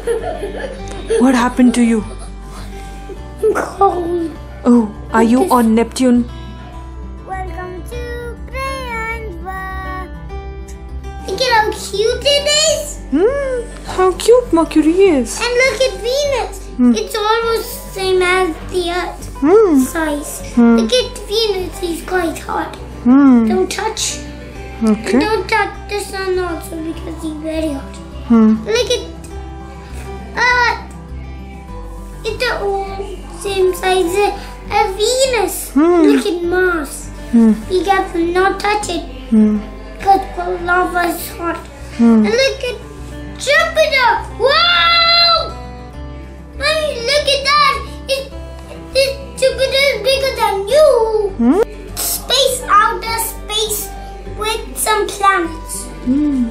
What happened to you? I'm cold. Oh, are you on Neptune? Welcome to World. Look at how cute it is. Hmm, how cute Mercury is. And look at Venus. It's almost same as the Earth Hmm, size. Look at Venus. He's quite hot. hmm, Don't touch. okay. Don't touch the sun also because he's very hot. Hmm, Look at. It's the all same size as Venus. Hmm. Look at Mars. hmm, You got to not touch it hmm, because the lava is hot. hmm. And look at Jupiter. Wow! Mommy, look at that. It, this Jupiter is bigger than you. Hmm? Space, outer space with some planets. Hmm.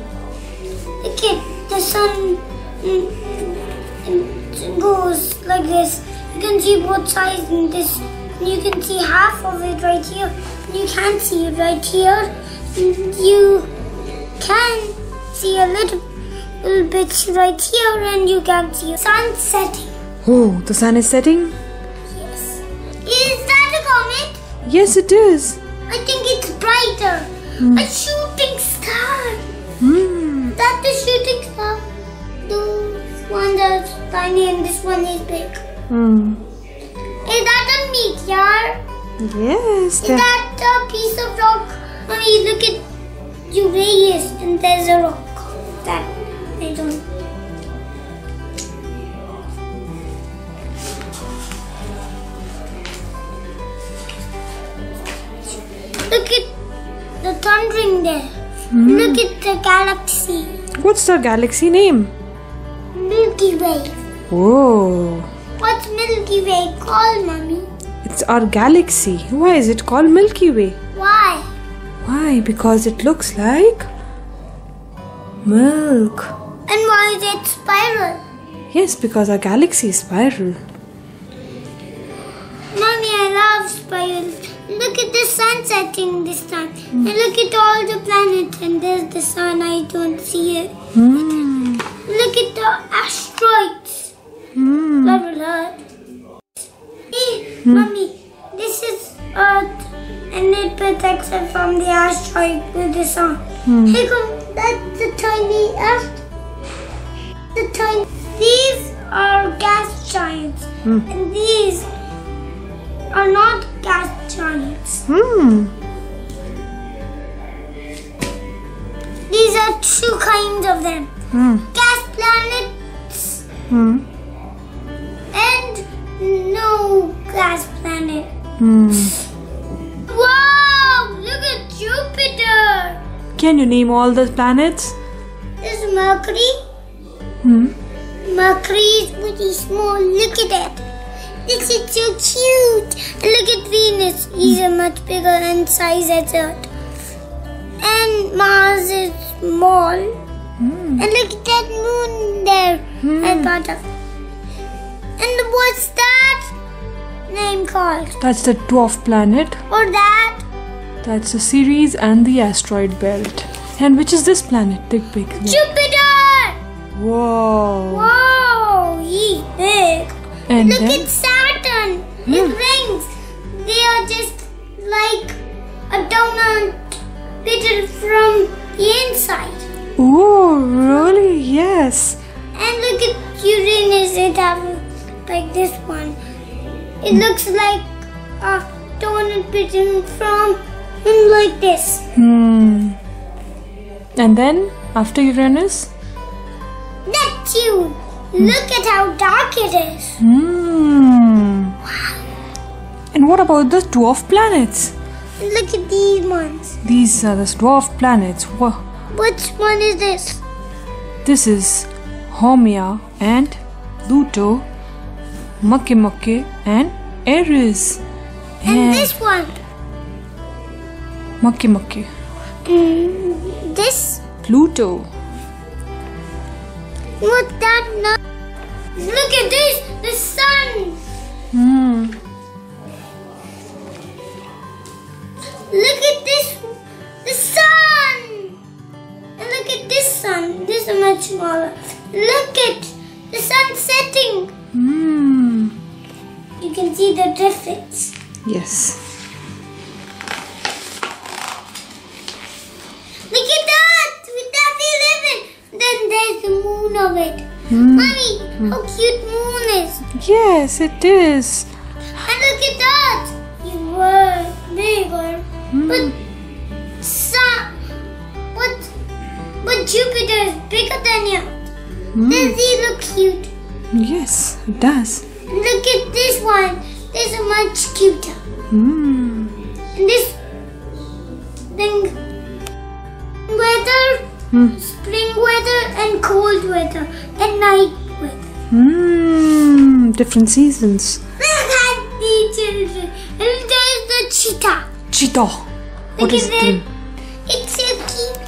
Look at the sun mm, mm, goes like this. You can see both sides and this. And you can see half of it right here. You can't see it right here. And you can see a little, little bit right here and you can see the sun setting. Oh, the sun is setting? Yes. Is that a comet? Yes, it is. I think it's brighter. A shooting star. Hmm. That the shooting star. Tiny and this one is big. Hmm. Is that a meteor? Yes. Is that a piece of rock? I mean, look at Uranus and there's a rock. That I don't. Look at the thundering there. Look at the galaxy. What's the galaxy name? Milky Way. Whoa. What's Milky Way called, Mommy? It's our galaxy. Why is it called Milky Way? Why? Why? Because it looks like milk. And why is it spiral? Yes, because our galaxy is spiral. Mommy, I love spirals. Look at the sun setting this time. And look at all the planets. And there's the sun. I don't see it. Hmm. Look at the asteroids. Hmm. Level Earth. Hey, Mommy, this is Earth. And it protects it from the asteroid with the sun. Hey, come. That's the tiny asteroid. The tiny. These are gas giants. And these are not gas giants. Hmm. These are two kinds of them. Hmm. Gas planets Hmm. Planet. Hmm. Wow! Look at Jupiter. Can you name all the planets? This is Mercury. Hmm. Mercury is pretty small. Look at that. This is so cute. And look at Venus. He's a much bigger in size as Earth. And Mars is small. Hmm. And look at that moon there at bottom. And what's that name called? That's the dwarf planet. Or that? That's the Ceres and the asteroid belt. And which is this planet? Big one. Jupiter! Whoa. Whoa, he's big. And Look then at Saturn. His hmm. rings. They are just like a donut bitten from the inside. Oh, really? Yes. And look at Uranus. It have like this one. It looks like a donut bitten from like this. Hmm. And then after Uranus? Neptune. Look at how dark it is. Hmm. And what about the dwarf planets? Look at these ones. These are the dwarf planets. Wha Which one is this? This is Haumea and Pluto, Makemake and Eris. And this one. Makemake, Mm, this. Pluto. What's that? No- Look at this. The sun. Hmm. Look at this. The sun. And look at this sun. This is much smaller. Look at the sun setting. Hmm. See the difference. Yes. Look at that! With that we live in. Then there's the moon of it. Hmm. Mommy, how hmm. cute moon is. Yes, it is. And look at that! You were bigger. Hmm. But sun, but but Jupiter is bigger than you. Does he look cute? Yes, it does. Look at this one. This is much cuter. Hmm. And this thing, weather, Hmm. spring weather, and cold weather, and night weather. Hmm. Different seasons. Look at the children. And there's the cheetah. Cheetah. What Look is it doing? It's a cute,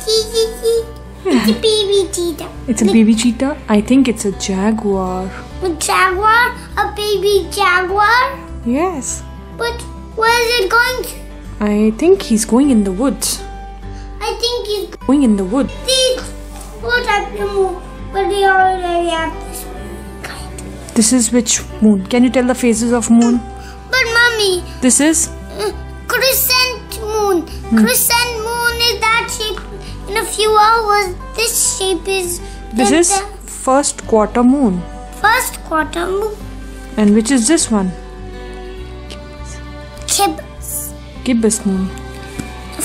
It's a baby cheetah. It's a baby cheetah. I think it's a jaguar. A jaguar, a baby jaguar. Yes. But where is it going to? I think he's going in the woods. I think he's Going in the wood. these of moon, but they already have this kind. This is which moon? Can you tell the phases of moon? But mommy, This is uh, crescent moon. Crescent moon is that shape. In a few hours, this shape is. this is the first quarter moon. First quarter moon. And which is this one? Gibbous. Gibbous moon.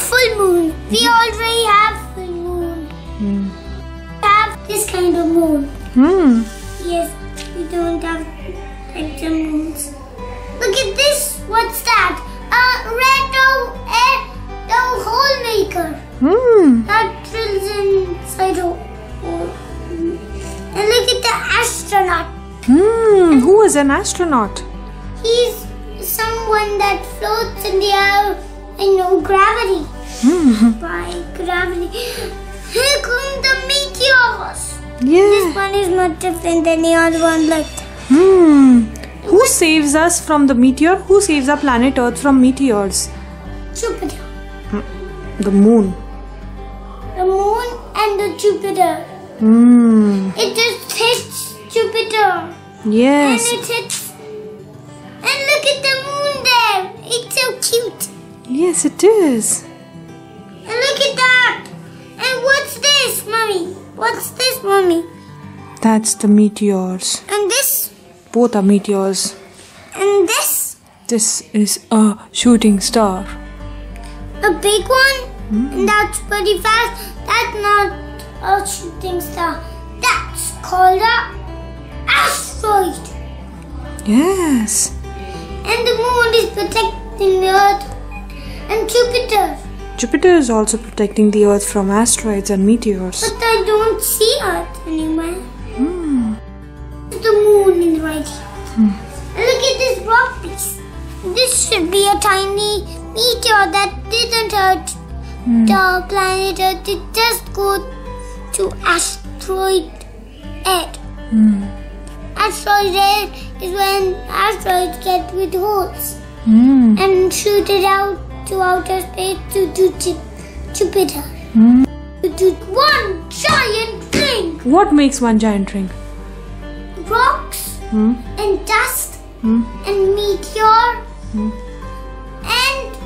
Full moon. We already have full moon. Hmm. Have this kind of moon. Hmm. Yes, we don't have extra moons. Look at this. What's that? A red dough, air dough hole maker. Hmm. That drills inside a hole. The astronaut. Hmm. Who is an astronaut? He's someone that floats in the air. I know gravity. By gravity. Here come the meteors. Yeah. This one is not different than the other one. Like Hmm. Who saves us from the meteor? Who saves our planet Earth from meteors? Jupiter. The moon. The moon and the Jupiter. Hmm. It just hits Jupiter. Yes. And it hits. And look at the moon there. It's so cute. Yes, it is. And look at that. And what's this, mommy? What's this, mommy? That's the meteors. And this? Both are meteors. And this? This is a shooting star. A big one? And that's pretty fast. That's not a shooting star. That's called a asteroid. Yes. And the moon is protecting the earth and Jupiter. Jupiter is also protecting the Earth from asteroids and meteors. But I don't see earth anywhere. Hmm. The moon is right here. And look at this rock piece. This should be a tiny meteor that didn't hurt the planet Earth. It just go to asteroid head. Asteroid head is when asteroids get with holes Hmm. and shoot it out to outer space to do Ju- Jupiter. To do one giant ring. What makes one giant ring? Rocks Hmm. and dust Hmm. and meteor and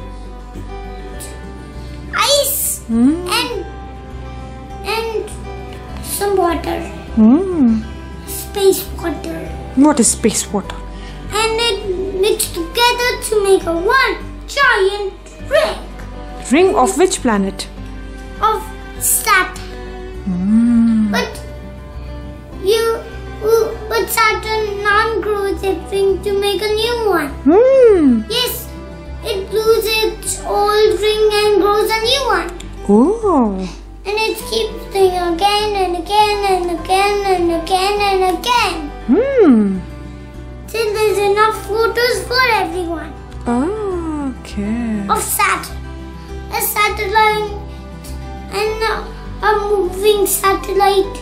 ice Hmm. and water, Hmm. space water, What is space water? and it mixed together to make a one giant ring Ring of which planet? of Saturn. But you, but Saturn non-grows its ring to make a new one. Hmm. Yes, it loses its old ring and grows a new one. Oh. And it keeps doing again and again and again for everyone oh, Okay. of Saturn. A satellite and a moving satellite